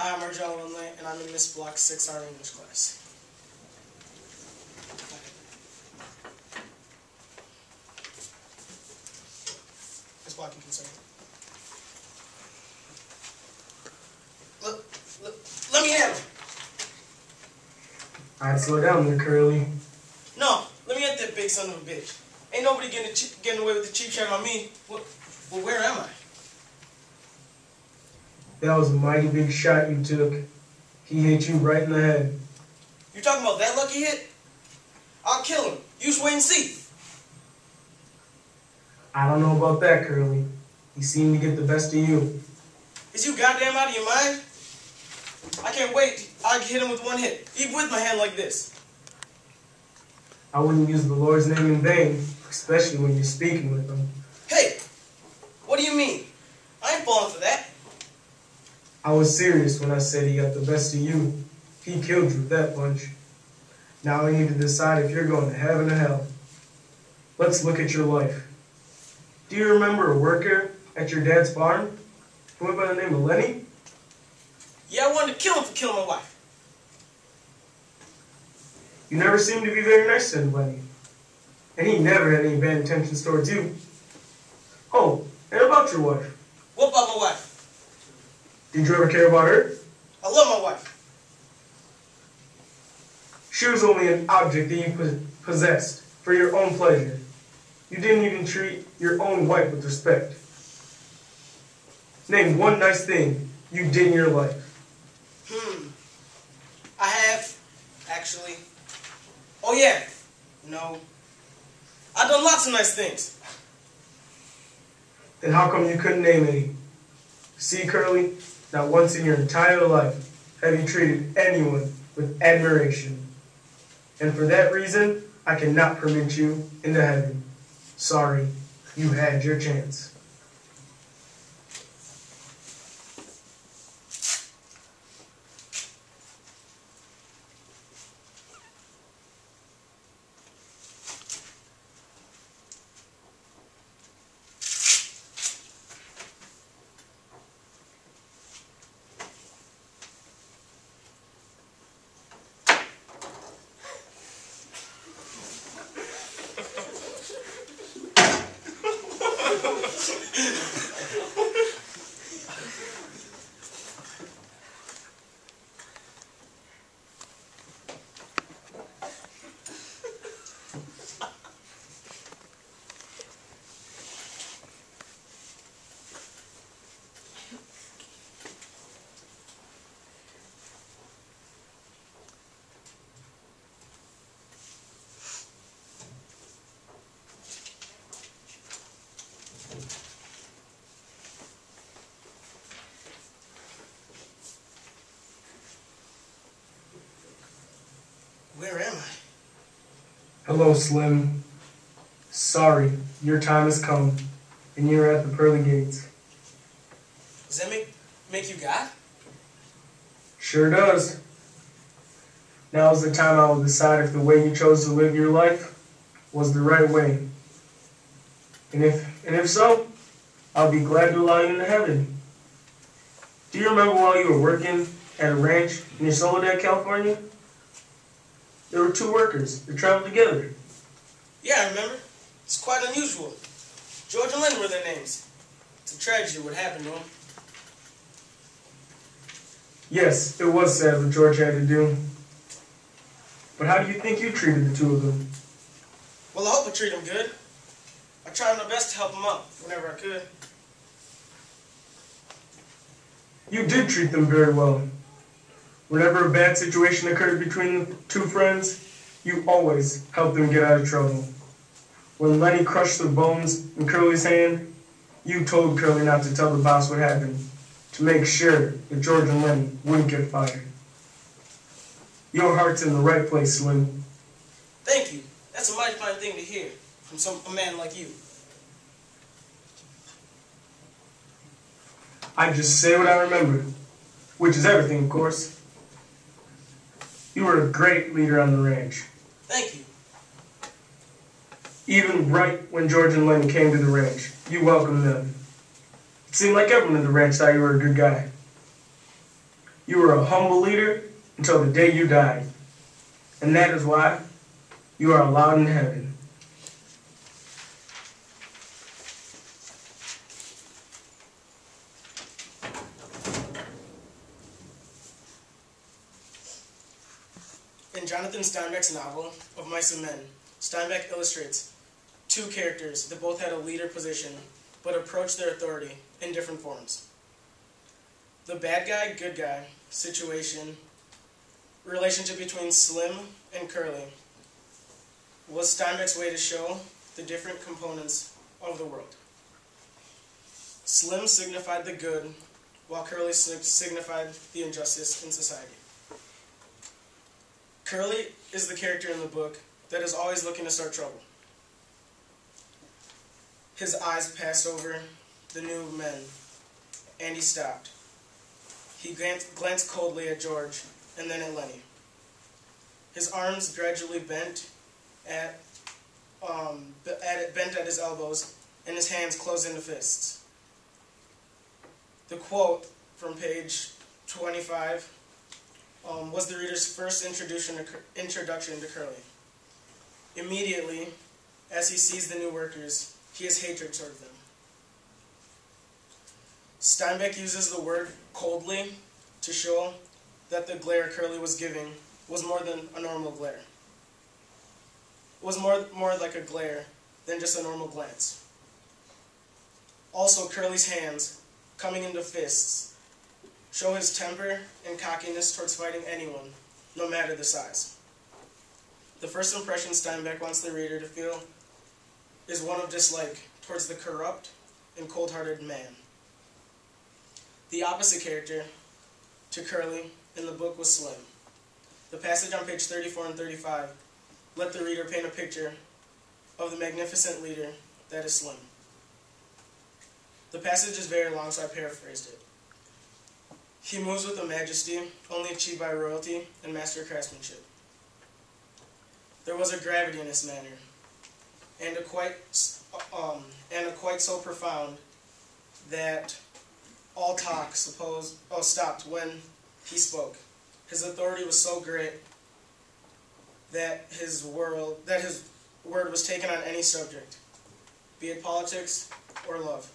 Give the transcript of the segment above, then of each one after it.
Hi, I'm Margello Inlay, and I'm in Miss Block 6 Art English class. Miss Block, you can say. Look, look, let me have it. Alright, slow down there, Curly. No, let me at that big son of a bitch. Ain't nobody getting, getting away with the cheap shot on me. Well, well, where am I? That was a mighty big shot you took. He hit you right in the head. You talking about that lucky hit? I'll kill him. You just wait and see. I don't know about that, Curly. He seemed to get the best of you. Is you goddamn out of your mind? I can't wait. I can hit him with one hit, even with my hand like this. I wouldn't use the Lord's name in vain, especially when you're speaking with him. Hey, what do you mean? I ain't falling for that. I was serious when I said he got the best of you. He killed you with that punch. Now we need to decide if you're going to heaven or hell. Let's look at your life. Do you remember a worker at your dad's farm who went by the name of Lenny? Yeah, I wanted to kill him for killing my wife. You never seemed to be very nice to Lenny. And he never had any bad intentions towards you. Oh, and about your wife. What about my wife? Did you ever care about her? I love my wife. She was only an object that you possessed for your own pleasure. You didn't even treat your own wife with respect. Name one nice thing you did in your life. Hmm. I have, actually. Oh, yeah. No. I've done lots of nice things. Then how come you couldn't name any? See, Curly, not once in your entire life have you treated anyone with admiration. And for that reason, I cannot permit you into heaven. Sorry, you had your chance. Where am I? Hello, Slim. Sorry, your time has come, and you're at the pearly gates. Does that make, make you God? Sure does. Now is the time I will decide if the way you chose to live your life was the right way. And if and if so, I'll be glad to allow you into heaven. Do you remember while you were working at a ranch near Soledad, California? There were two workers that traveled together. Yeah, I remember. It's quite unusual. George and Lynn were their names. It's a tragedy what happened to them. Yes, it was sad what George had to do. But how do you think you treated the two of them? Well, I hope I treat them good. I tried my best to help them out whenever I could. You did treat them very well. Whenever a bad situation occurred between the two friends, you always helped them get out of trouble. When Lenny crushed the bones in Curly's hand, you told Curly not to tell the boss what happened, to make sure that George and Lenny wouldn't get fired. Your heart's in the right place, Slim. Thank you. That's a mighty fine thing to hear from some a man like you. I just say what I remember, which is everything, of course. You were a great leader on the ranch. Thank you. Even right when George and Lenny came to the ranch, you welcomed them. It seemed like everyone in the ranch thought you were a good guy. You were a humble leader until the day you died. And that is why you are allowed in heaven. In John Steinbeck's novel of Mice and Men, Steinbeck illustrates two characters that both had a leader position but approached their authority in different forms. The bad guy, good guy situation, relationship between Slim and Curly, was Steinbeck's way to show the different components of the world. Slim signified the good, while Curly signified the injustice in society. Curly is the character in the book that is always looking to start trouble. His eyes passed over the new men, and he stopped. He glanced coldly at George and then at Lenny. His arms gradually bent at, um, at bent at his elbows, and his hands closed into fists. The quote from page 25 um, was the reader's first introduction to, introduction to Curly. Immediately, as he sees the new workers, he has hatred toward them. Steinbeck uses the word coldly to show that the glare Curly was giving was more than a normal glare. It was more, more like a glare than just a normal glance. Also, Curly's hands, coming into fists, show his temper and cockiness towards fighting anyone, no matter the size. The first impression Steinbeck wants the reader to feel is one of dislike towards the corrupt and cold-hearted man. The opposite character to Curly in the book was Slim. The passage on page 34 and 35 let the reader paint a picture of the magnificent leader that is Slim. The passage is very long, so I paraphrased it. He moves with a majesty only achieved by royalty and master craftsmanship. There was a gravity in his manner, and a quite um, and a quite so profound that all talk supposed oh stopped when he spoke. His authority was so great that his world that his word was taken on any subject, be it politics or love.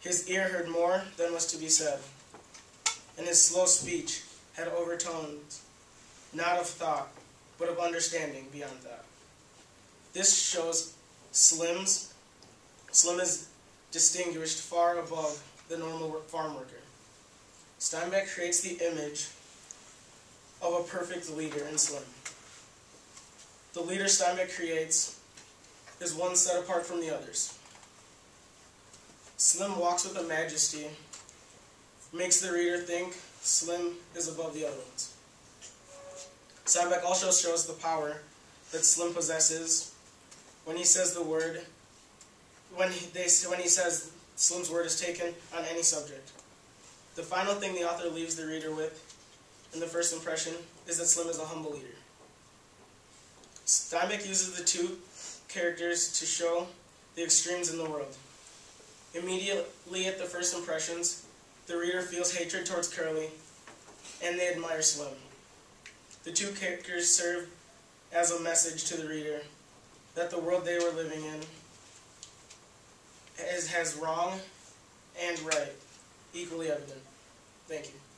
His ear heard more than was to be said, and his slow speech had overtones, not of thought, but of understanding beyond that. This shows Slim's, Slim is distinguished far above the normal farm worker. Steinbeck creates the image of a perfect leader in Slim. The leader Steinbeck creates is one set apart from the others. Slim walks with a majesty, makes the reader think Slim is above the other ones. Steinbeck also shows the power that Slim possesses when he says the word, when he, they, when he says Slim's word is taken on any subject. The final thing the author leaves the reader with in the first impression is that Slim is a humble leader. Steinbeck uses the two characters to show the extremes in the world. Immediately at the first impressions, the reader feels hatred towards Curly, and they admire Slim. The two characters serve as a message to the reader that the world they were living in has, has wrong and right equally evident. Thank you.